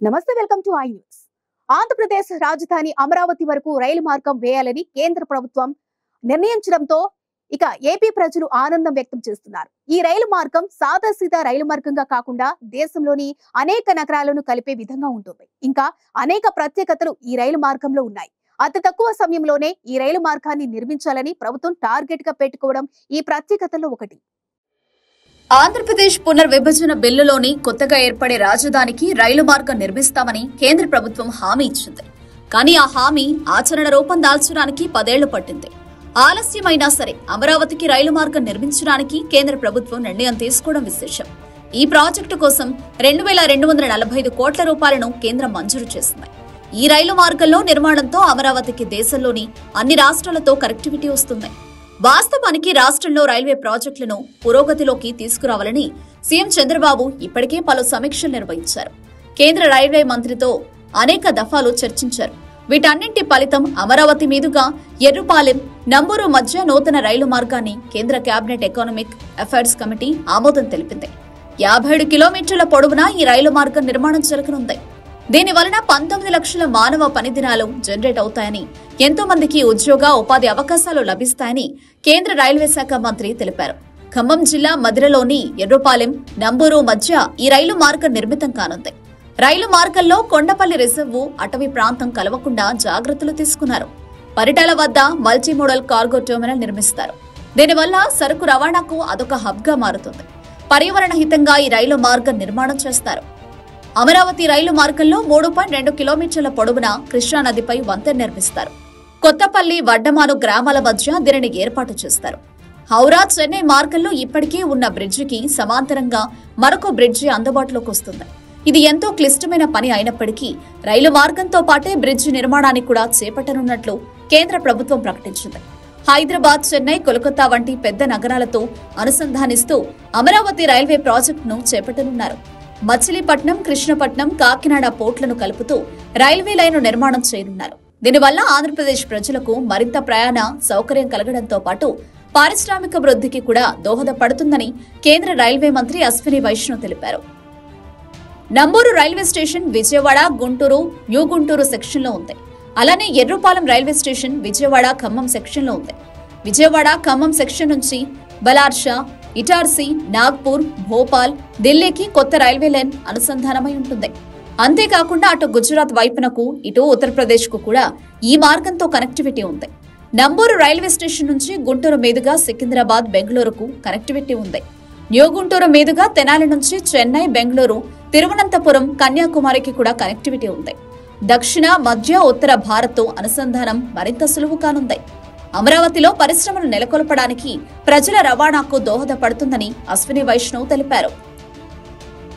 నమస్తే welcome to I news. Andhra Pradesh రాజధాని అమరావతి వరకు రైలు మార్గం వేయాలని కేంద్ర ప్రభుత్వం నిర్ణయించడంతో ఇక ఏపీ ప్రజలు ఆనందం వ్యక్తం చేస్తున్నారు. ఈ రైలు మార్గం సాదాసీదా రైలు మార్గంగా కాకుండా దేశంలోని అనేక నగరాలను కలిపే విధంగా ఉంటుంది. ఇంకా అనేక ప్రత్యేకతలు ఈ రైలు మార్గంలో ఉన్నాయి. అతి తక్కువ సమయంలోనే ఈ రైలు మార్గాన్ని నిర్మించాలని ప్రభుత్వం టార్గెట్గా పెట్టుకోవడం ఈ ప్రత్యేకతల్లో ఒకటి. ఆంధ్రప్రదేశ్ పునర్విభజన బిల్లులోని కొత్తగా ఏర్పడే రాజధానికి రైలు మార్గం నిర్మిస్తామని కేంద్ర ప్రభుత్వం హామీ ఇచ్చింది. కానీ ఆ హామీ ఆచరణ రూపం దాల్చడానికి పదేళ్ళు పట్టింది. ఆలస్యమైనా సరే అమరావతికి రైలు మార్గం నిర్మించడానికి కేంద్ర ప్రభుత్వం నిర్ణయం తీసుకోవడం విశేషం. ఈ ప్రాజెక్టు కోసం రెండు వేల రెండు వందల నలభై ఐదు కోట్ల రూపాయలను కేంద్రం మంజూరు చేసింది. ఈ రైలు మార్గంలో నిర్మాణంతో అమరావతికి దేశంలోని అన్ని రాష్ట్రాలతో కనెక్టివిటీ వస్తుంది. వాస్తవానికి రాష్ట్రంలో రైల్వే ప్రాజెక్టులను పురోగతిలోకి తీసుకురావాలని సీఎం చంద్రబాబు ఇప్పటికే పలు సమీక్షలు నిర్వహించారు. కేంద్ర రైల్వే మంత్రితో అనేక దఫాలు చర్చించారు. వీటన్నింటి ఫలితం అమరావతి మీదుగా ఎర్రుపాలెం నంబూరు మధ్య నూతన రైలు మార్గాన్ని కేంద్ర కేబినెట్ ఎకనామిక్ అఫైర్స్ కమిటీ ఆమోదం తెలిపింది. యాభై ఏడు కిలోమీటర్ల పొడవునా ఈ రైలు మార్గం నిర్మాణం జరగనుంది. దీని వలన పంతొమ్మిది లక్షల మానవ పని దినాలు జనరేట్ అవుతాయని ఎంతో మందికి ఉద్యోగ ఉపాధి అవకాశాలు లభిస్తాయని కేంద్ర రైల్వే శాఖ మంత్రి తెలిపారు. ఖమ్మం జిల్లా మధిరలోని ఎర్రపాలెం నంబూరు మధ్య ఈ రైలు మార్గం నిర్మితం కానుంది. రైలు మార్గంలో కొండపల్లి రిజర్వు అటవీ ప్రాంతం కలవకుండా జాగ్రత్తలు తీసుకున్నారు. పరిటాల వద్ద మల్టీమోడల్ కార్గో టెర్మినల్ నిర్మిస్తారు. దీనివల్ల సరుకు రవాణాకు అదొక హబ్గా మారుతుంది. పర్యావరణ హితంగా ఈ రైలు మార్గం నిర్మాణం చేస్తారు. అమరావతి రైలు మార్గంలో మూడు పాయింట్ రెండు కిలోమీటర్ల పొడవున కృష్ణానదిపై వంతెన నిర్మిస్తారు. కొత్తపల్లి వడ్డమాను గ్రామాల మధ్య దీనిని ఏర్పాటు చేస్తారు. హౌరా చెన్నై మార్గంలో ఇప్పటికే ఉన్న బ్రిడ్జికి సమాంతరంగా మరొక బ్రిడ్జి అందుబాటులోకి వస్తుంది. ఇది ఎంతో క్లిష్టమైన పని అయినప్పటికీ రైలు మార్గంతో పాటే బ్రిడ్జి నిర్మాణాన్ని కూడా చేపట్టనున్నట్లు కేంద్ర ప్రభుత్వం ప్రకటించింది. హైదరాబాద్ చెన్నై కోల్కతా వంటి పెద్ద నగరాలతో అనుసంధానిస్తూ అమరావతి రైల్వే ప్రాజెక్టును చేపట్టనున్నారు. మచిలీపట్నం కృష్ణపట్నం కాకినాడ పోర్ట్లను కలుపుతూ రైల్వే లైను నిర్మాణం చేయనున్నారు. దీనివల్ల ఆంధ్రప్రదేశ్ ప్రజలకు మరింత ప్రయాణ సౌకర్యం కలగడంతో పాటు పారిశ్రామిక వృద్ధికి కూడా దోహదపడుతుందని కేంద్ర రైల్వే మంత్రి అశ్విని వైష్ణవ్ తెలిపారు. Namburu railway station Vijayawada Guntur new Guntur సెక్షన్లో ఉంది. అలానే ఎర్రుపాలెం రైల్వే స్టేషన్ విజయవాడ ఖమ్మం సెక్షన్లో ఉంది. విజయవాడ ఖమ్మం సెక్షన్ నుంచి బలార్షా ఇటార్సీ నాగ్పూర్ భోపాల్ ఢిల్లీకి కొత్త రైల్వే లైన్ అనుసంధానమై ఉంటుంది. అంతేకాకుండా అటు గుజరాత్ వైపునకు ఇటు ఉత్తరప్రదేశ్కు కూడా ఈ మార్గంతో కనెక్టివిటీ ఉంది. నంబూరు రైల్వే స్టేషన్ నుంచి గుంటూరు మీదుగా సికింద్రాబాద్ బెంగళూరుకు కనెక్టివిటీ ఉంది. న్యూ గుంటూరు మీదుగా తెనాలి నుంచి చెన్నై బెంగళూరు తిరువనంతపురం కన్యాకుమారికి కూడా కనెక్టివిటీ ఉంది. దక్షిణ మధ్య ఉత్తర భారత్ అనుసంధానం మరింత సులువు కానుంది. అమరావతిలో పరిశ్రమలు నెలకొల్పడానికి ప్రజల రవాణాకు దోహదపడుతుందని అశ్విని వైష్ణవ్ తెలిపారు.